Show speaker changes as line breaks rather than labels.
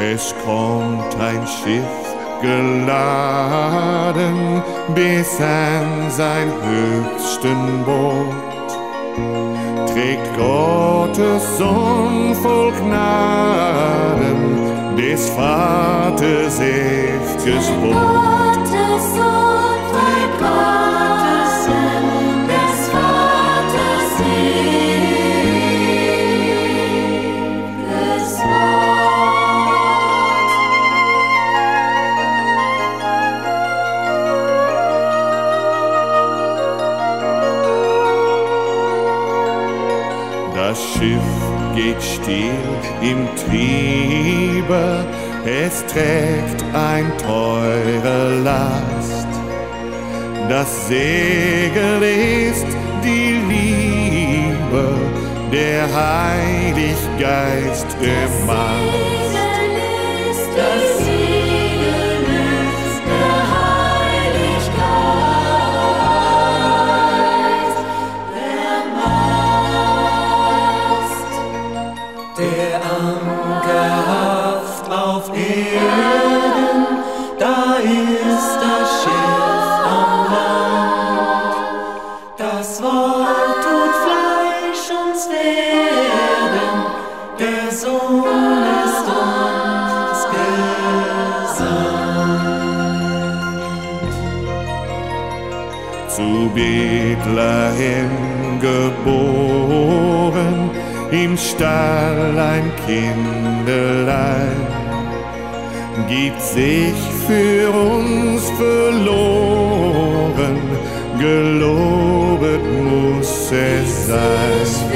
Es kommt ein Schiff geladen bis an sein höchsten Bord, trägt Gottes Sohn voll Gnaden des Vaters ewiges Wort. Das Schiff geht still im Triebe, es trägt ein teure Last. Das Segel ist die Liebe, der Heilig Geist im Mast. Bethlehem geboren, im Stall ein Kindelein, gibt sich für uns verloren, gelobet muss es sein.